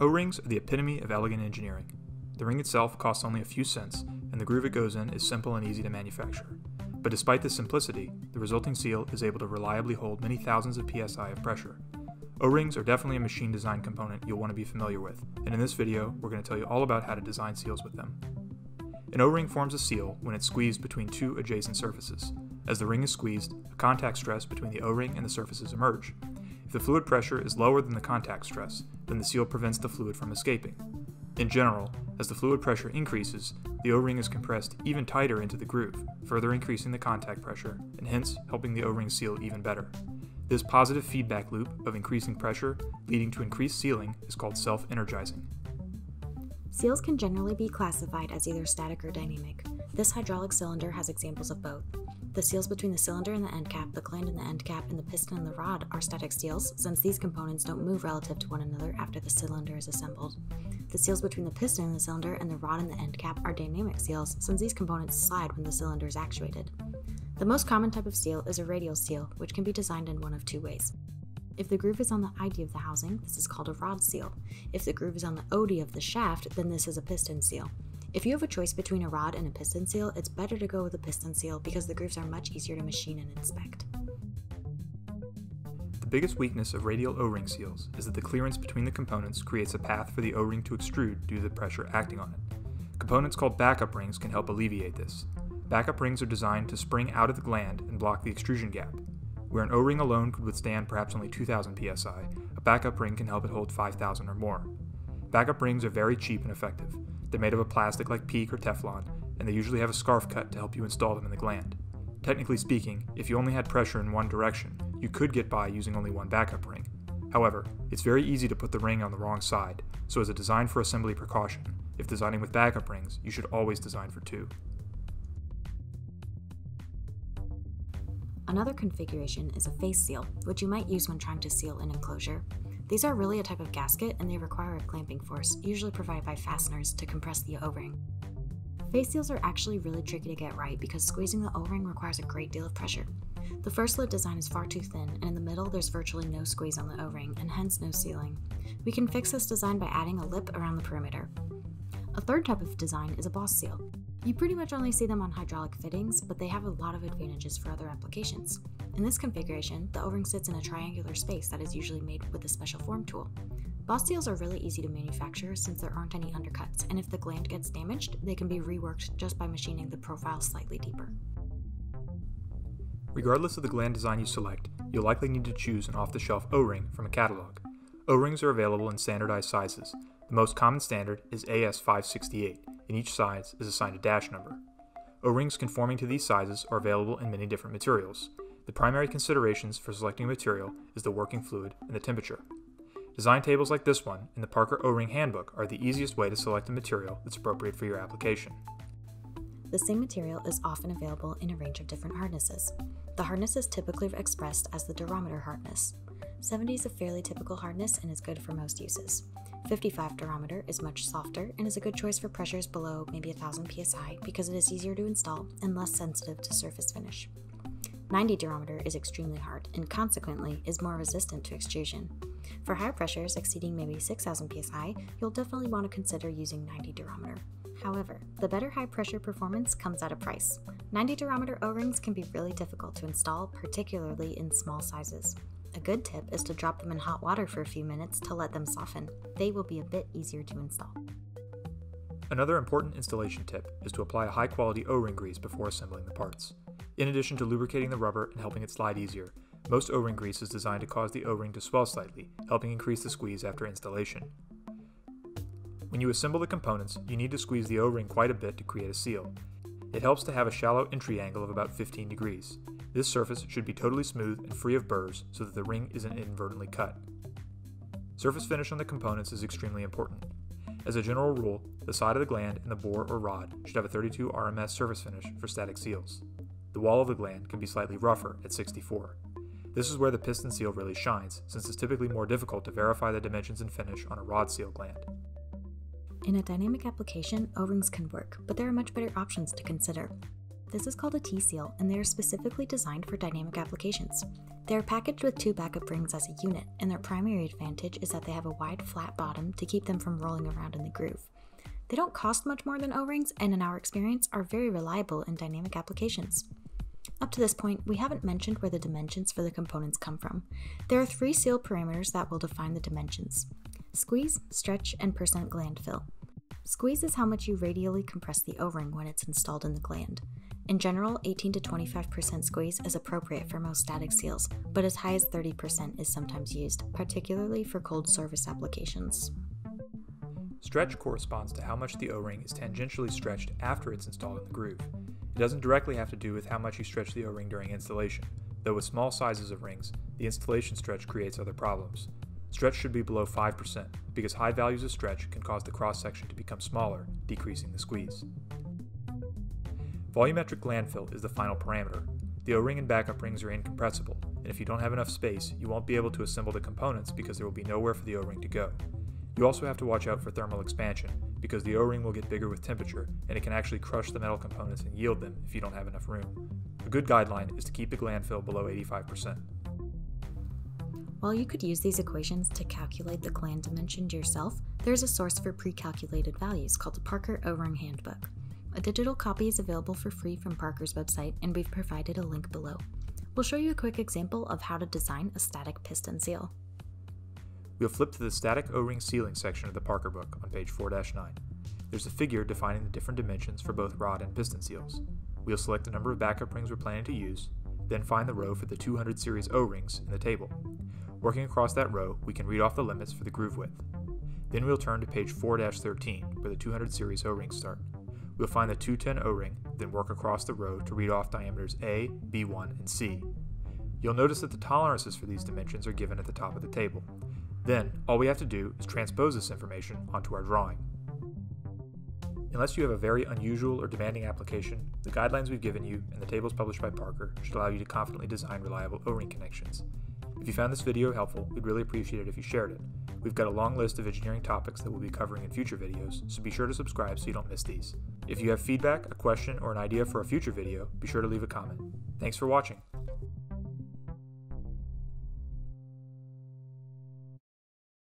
O-rings are the epitome of elegant engineering. The ring itself costs only a few cents, and the groove it goes in is simple and easy to manufacture. But despite this simplicity, the resulting seal is able to reliably hold many thousands of psi of pressure. O-rings are definitely a machine design component you'll want to be familiar with, and in this video, we're going to tell you all about how to design seals with them. An O-ring forms a seal when it's squeezed between two adjacent surfaces. As the ring is squeezed, a contact stress between the O-ring and the surfaces emerge. If the fluid pressure is lower than the contact stress, then the seal prevents the fluid from escaping. In general, as the fluid pressure increases, the O-ring is compressed even tighter into the groove, further increasing the contact pressure, and hence helping the O-ring seal even better. This positive feedback loop of increasing pressure leading to increased sealing is called self-energizing. Seals can generally be classified as either static or dynamic. This hydraulic cylinder has examples of both. The seals between the cylinder and the end cap, the gland and the end cap, and the piston and the rod are static seals, since these components don't move relative to one another after the cylinder is assembled. The seals between the piston and the cylinder and the rod and the end cap are dynamic seals, since these components slide when the cylinder is actuated. The most common type of seal is a radial seal, which can be designed in one of two ways. If the groove is on the ID of the housing, this is called a rod seal. If the groove is on the OD of the shaft, then this is a piston seal. If you have a choice between a rod and a piston seal, it's better to go with a piston seal because the grooves are much easier to machine and inspect. The biggest weakness of radial O-ring seals is that the clearance between the components creates a path for the O-ring to extrude due to the pressure acting on it. Components called backup rings can help alleviate this. Backup rings are designed to spring out of the gland and block the extrusion gap, where an O-ring alone could withstand perhaps only 2000 psi, a backup ring can help it hold 5000 or more. Backup rings are very cheap and effective. They're made of a plastic like PEEK or Teflon, and they usually have a scarf cut to help you install them in the gland. Technically speaking, if you only had pressure in one direction, you could get by using only one backup ring. However, it's very easy to put the ring on the wrong side, so as a design for assembly precaution, if designing with backup rings, you should always design for two. Another configuration is a face seal, which you might use when trying to seal an enclosure. These are really a type of gasket and they require a clamping force, usually provided by fasteners, to compress the O-ring. Face seals are actually really tricky to get right because squeezing the O-ring requires a great deal of pressure. The first lid design is far too thin, and in the middle there's virtually no squeeze on the O-ring, and hence no sealing. We can fix this design by adding a lip around the perimeter. A third type of design is a boss seal. You pretty much only see them on hydraulic fittings, but they have a lot of advantages for other applications. In this configuration, the O-ring sits in a triangular space that is usually made with a special form tool. Boss seals are really easy to manufacture since there aren't any undercuts, and if the gland gets damaged, they can be reworked just by machining the profile slightly deeper. Regardless of the gland design you select, you'll likely need to choose an off-the-shelf O-ring from a catalog. O-rings are available in standardized sizes. The most common standard is AS568, and each size is assigned a dash number. O-rings conforming to these sizes are available in many different materials. The primary considerations for selecting a material is the working fluid and the temperature. Design tables like this one in the Parker O-ring handbook are the easiest way to select a material that's appropriate for your application. The same material is often available in a range of different hardnesses. The hardness is typically expressed as the durometer hardness. 70 is a fairly typical hardness and is good for most uses. 55 durometer is much softer and is a good choice for pressures below maybe 1000 psi because it is easier to install and less sensitive to surface finish. 90 durometer is extremely hard and consequently is more resistant to extrusion. For higher pressures exceeding maybe 6000 psi, you'll definitely want to consider using 90 durometer. However, the better high pressure performance comes at a price. 90 durometer O-rings can be really difficult to install, particularly in small sizes. A good tip is to drop them in hot water for a few minutes to let them soften. They will be a bit easier to install. Another important installation tip is to apply a high quality O-ring grease before assembling the parts. In addition to lubricating the rubber and helping it slide easier, most O-ring grease is designed to cause the O-ring to swell slightly, helping increase the squeeze after installation. When you assemble the components, you need to squeeze the O-ring quite a bit to create a seal. It helps to have a shallow entry angle of about 15 degrees. This surface should be totally smooth and free of burrs so that the ring isn't inadvertently cut. Surface finish on the components is extremely important. As a general rule, the side of the gland and the bore or rod should have a 32 RMS surface finish for static seals. The wall of the gland can be slightly rougher at 64. This is where the piston seal really shines, since it's typically more difficult to verify the dimensions and finish on a rod seal gland. In a dynamic application, O-rings can work, but there are much better options to consider. This is called a T-seal, and they are specifically designed for dynamic applications. They are packaged with two backup rings as a unit, and their primary advantage is that they have a wide, flat bottom to keep them from rolling around in the groove. They don't cost much more than O rings, and in our experience, are very reliable in dynamic applications. Up to this point, we haven't mentioned where the dimensions for the components come from. There are three seal parameters that will define the dimensions squeeze, stretch, and percent gland fill. Squeeze is how much you radially compress the O ring when it's installed in the gland. In general, 18 to 25% squeeze is appropriate for most static seals, but as high as 30% is sometimes used, particularly for cold service applications. Stretch corresponds to how much the O ring is tangentially stretched after it's installed in the groove. It doesn't directly have to do with how much you stretch the O ring during installation, though with small sizes of rings, the installation stretch creates other problems. Stretch should be below 5%, because high values of stretch can cause the cross section to become smaller, decreasing the squeeze. Volumetric gland fill is the final parameter. The O-ring and backup rings are incompressible, and if you don't have enough space, you won't be able to assemble the components because there will be nowhere for the O-ring to go. You also have to watch out for thermal expansion, because the O-ring will get bigger with temperature, and it can actually crush the metal components and yield them if you don't have enough room. A good guideline is to keep the gland fill below 85%. While you could use these equations to calculate the gland dimension yourself, there's a source for pre-calculated values called the Parker O-ring Handbook. A digital copy is available for free from Parker's website, and we've provided a link below. We'll show you a quick example of how to design a static piston seal. We'll flip to the static O-ring sealing section of the Parker book on page 4-9. There's a figure defining the different dimensions for both rod and piston seals. We'll select the number of backup rings we're planning to use, then find the row for the 200 series O-rings in the table. Working across that row, we can read off the limits for the groove width. Then we'll turn to page 4-13, where the 200 series O-rings start. We'll find the 210 O-ring, then work across the row to read off diameters A, B1, and C. You'll notice that the tolerances for these dimensions are given at the top of the table. Then, all we have to do is transpose this information onto our drawing. Unless you have a very unusual or demanding application, the guidelines we've given you and the tables published by Parker should allow you to confidently design reliable O-ring connections. If you found this video helpful, we'd really appreciate it if you shared it. We've got a long list of engineering topics that we'll be covering in future videos, so be sure to subscribe so you don't miss these. If you have feedback, a question, or an idea for a future video, be sure to leave a comment. Thanks for watching.